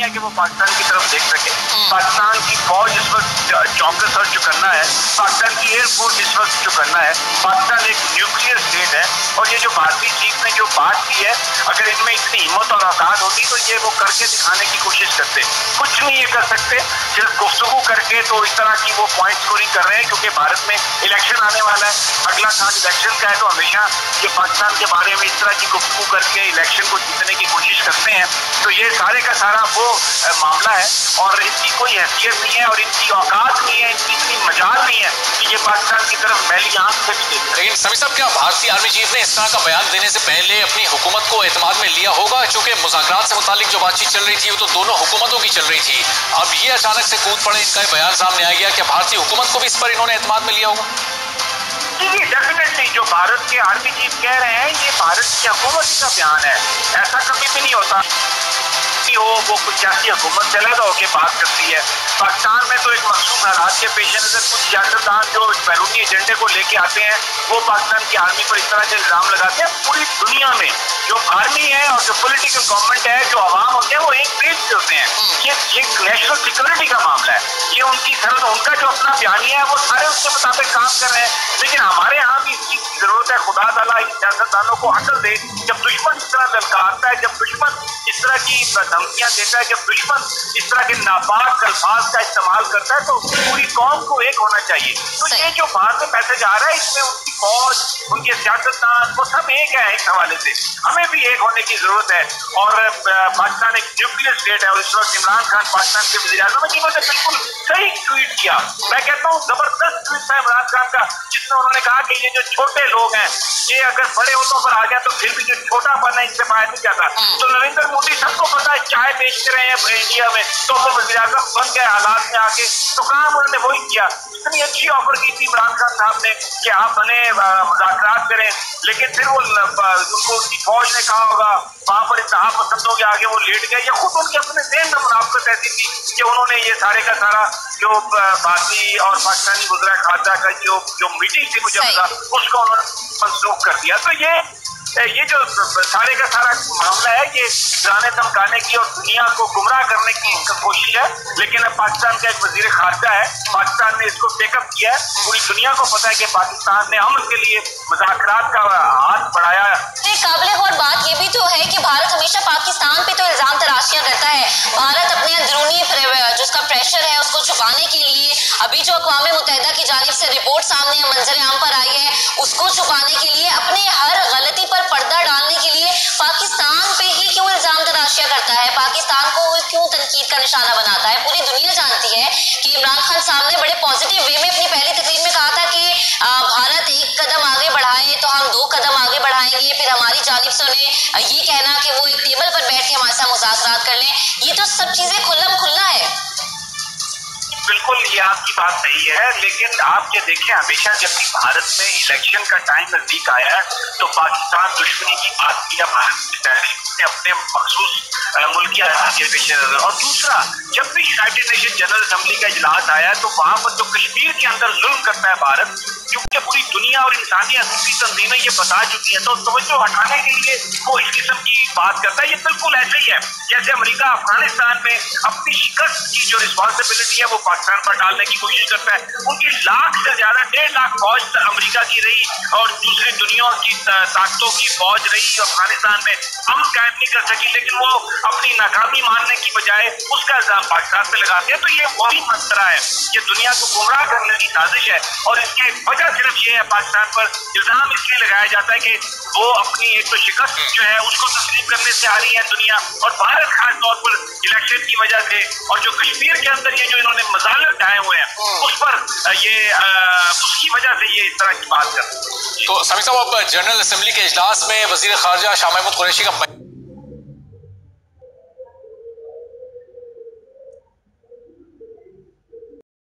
نہیں ہے کہ وہ پاکستان کی طرف دیکھ سکے۔ پاکستان کی فوج اس وقت چوکس اور چکرنا ہے۔ پاکستان کی ایئر فورس اس وقت چکرنا ہے. پاکستان ایک نیوکلیر اسٹیٹ ہے اور یہ جو بھارتی چیف نے جو بات کی ہے، اگر ان میں اتنی ہمت اور اوقات ہوتی تو یہ وہ کر کے دکھانے کی کوشش کرتے۔ کچھ نہیں یہ کر سکتے، صرف گفتگو کر کے تو اس طرح کی وہ پوائنٹ اسکورنگ کر رہے ہیں کیونکہ بھارت میں الیکشن آنے والا ہے۔ اگلا کام الیکشن کا ہے تو ہمیشہ یہ پاکستان کے بارے میں اس طرح کی گفتگو کر کے الیکشن کو جیتنے کی کوشش کرتے ہیں۔ تو یہ سارے کا سارا وہ معاملہ ہے۔ اور ان کی کوئی حیثیت نہیں ہے اور ان کی اوقات نہیں ہے، ان کی اتنی مجال نہیں ہے کہ یہ پاکستان کی طرف پہلی آنکھ سے بھی دیکھ لیکن سمی صاحب کیا بھارتی آرمی چیف نے اس طرح کا بیان دینے سے پہلے اپنی حکومت کو اعتماد میں لیا ہوگا؟ چونکہ مذاکرات سے متعلق جو بات چیت چل رہی تھی وہ تو دونوں حکومتوں کی چل رہی تھی۔ اب یہ اچانک سے کود پڑے ان کا بیان سامنے آ گیا کہ بھارتی حکومت کو بھی اس پر انہوں نے اعتماد میں لیا ہوگا۔ جی جی ڈیفینیٹلی جو بھارت کے آرمی چیف کہہ رہے ہیں یہ بھارت کی حکومت کا بیان ہے۔ ایسا کبھی بھی نہیں ہوتا ہو وہ کچھ سیاسی حکومت سے علیحدہ ہو کے بات کرتی ہے۔ پاکستان میں تو ایک مخصوص حالات کے پیش نظر کچھ پاکستان جو بیرونی ایجنڈے کو لے کے آتے ہیں، وہ پاکستان کی آرمی پر اس طرح کے الزام لگاتے ہیں۔ پوری دنیا میں جو آرمی ہے اور جو پولیٹیکل گورنمنٹ ہے، جو عوام ہوتے ہیں، وہ ایک پیج سے ہوتے ہیں۔ یہ ایک نیشنل سیکورٹی کا معاملہ ہے۔ یہ ان کی سرد ان کا جو اپنا بیانیہ ہے، وہ سارے اس کے مطابق کام کر رہے ہیں۔ لیکن ہمارے ہے خدا تعالیٰ ان سیاستدانوں کو عقل دے جب دشمن اس طرح دلکارتا ہے جب دشمن اس طرح کی دھمکیاں دیتا ہے جب دشمن اس طرح کے ناپاک الفاظ کا استعمال کرتا ہے تو پوری قوم کو ایک ہونا چاہیے۔ تو یہ جو باہر سے میسج آ رہا ہے اس میں ان کی فوج ان کے سیاستدان وہ سب ایک ہے اس حوالے سے۔ ہمیں بھی ایک ہونے کی ضرورت ہے۔ اور پاکستان ایک نیوکلیر اسٹیٹ ہے اور اس وقت عمران خان پاکستان کے وزیر اعظم ہے جنہوں نے بالکل صحیح ٹویٹ کیا۔ میں کہتا ہوں زبردست ٹویٹ تھا عمران خان کا جس میں انہوں نے کہا کہ یہ جو چھوٹے لوگ ہیں یہ اگر بڑے عہدوں پر آ گیا تو پھر بھی جو چھوٹا پن ہے ان سے باہر نہیں جاتا تو نریندر مودی سب کو پتا ہے چائے بیچتے رہے ہیں انڈیا میں۔ تو وہ وزیر اعظم بن گئے حالات میں آ کے تو کام انہوں نے وہی کیا۔ اتنی اچھی آفر کی تھی عمران خان صاحب نے کہ آپ بنے مذاکرات کریں۔ لیکن پھر وہ ان کو ان کی فوج نے کہا ہوگا وہاں پر انتہا پسندوں کے آگے وہ لیٹ گئے۔ یا خود ان کے اپنے ذہن میں منافقت ایسی تھی کہ انہوں نے یہ سارے کا سارا جو بھارتی اور پاکستانی گزرا خاصہ کا جو جو میٹنگ تھی مجھے اس کو انہوں نے منسوخ کر دیا۔ تو یہ یہ جو سارے کا سارا معاملہ ہے، یہ جانے دمکانے کی اور دنیا کو گمراہ کرنے کی کوشش ہے۔ لیکن اب پاکستان کا ایک وزیر خارجہ ہے، پاکستان نے اس کو ٹیک اپ کیا ہے۔ پوری دنیا کو پتا ہے کہ پاکستان نے امن کے لیے مذاکرات کا ہاتھ بڑھایا۔ ہے قابل غور بات یہ بھی تو ہے کہ بھارت ہمیشہ پاکستان ابھی جو اقوام متحدہ کی جانب سے رپورٹ سامنے منظر عام پر آئی ہے، اس کو چھپانے کے لیے اپنے ہر غلطی پر پردہ ڈالنے کے لیے پاکستان پہ ہی کیوں الزام تراشیاں کرتا ہے؟ پاکستان کو کیوں تنقید کا نشانہ بناتا ہے؟ پوری دنیا جانتی ہے کہ عمران خان صاحب نے بڑے پازیٹیو وے میں اپنی پہلی تقریر میں کہا تھا کہ بھارت ایک قدم آگے بڑھائے تو ہم دو قدم آگے بڑھائیں گے، پھر ہماری جانب سے انہیں یہ کہنا کہ وہ ایک ٹیبل پر بیٹھ کے ہمارے ساتھ مذاکرات کر لیں۔ یہ تو سب چیزیں کھلم کھلا ہے۔ بالکل یہ آپ کی بات صحیح ہے، لیکن آپ یہ دیکھیں، ہمیشہ جب بھی بھارت میں الیکشن کا ٹائم نزدیک آیا ہے، تو پاکستان دشمنی کی بات کیا بھارت نے اپنے مخصوص ملکی کے پیش نظر اور دوسرا، جب بھی یونائٹیڈ نیشن جنرل اسمبلی کا اجلاس آیا تو وہاں پر جو کشمیر کے اندر ظلم کرتا ہے بھارت، کیونکہ پوری دنیا اور انسانی حقوقی تنظیمیں یہ بتا چکی ہیں، تو توجہ ہٹانے کے لیے وہ اس قسم کی بات کرتا ہے، یہ بالکل ایسے ہی ہے۔ جیسے امریکہ، افغانستان میں اپنی شکست کی جو رسپانسبلٹی ہے، وہ پاکستان پر ڈالنے کی کوشش کرتا ہے۔ ان کی لاکھ سے زیادہ، ڈیڑھ لاکھ فوج امریکہ کی رہی اور دوسری دنیا کی طاقتوں کی فوج رہی۔ افغانستان میں ہم قائم نہیں کر سکی لیکن وہ اپنی ناکامی ماننے کی بجائے اس کا الزام پاکستان پہ لگاتے ہیں۔ تو یہ وہی مسئلہ ہے کہ دنیا کو گمراہ کرنے کی سازش ہے۔ اور اس کی وجہ صرف یہ ہے، پاکستان پر الزام اس لیے لگایا جاتا ہے کہ وہ اپنی ایک تو شکست جو ہے، اس کو تسلیم کرنے سے آ رہی ہے دنیا اور بھارت خاص طور پر الیکشن کی وجہ سے اور جو کشمیر کے اندر یہ جو انہوں نے مظاہر ڈھائے ہوئے ہیں اس پر یہ اس کی وجہ سے یہ اس طرح کی بات کرتے ہیں۔ تو سمی صاحب اب جنرل اسمبلی کے اجلاس میں وزیر خارجہ شاہ محمود قریشی کا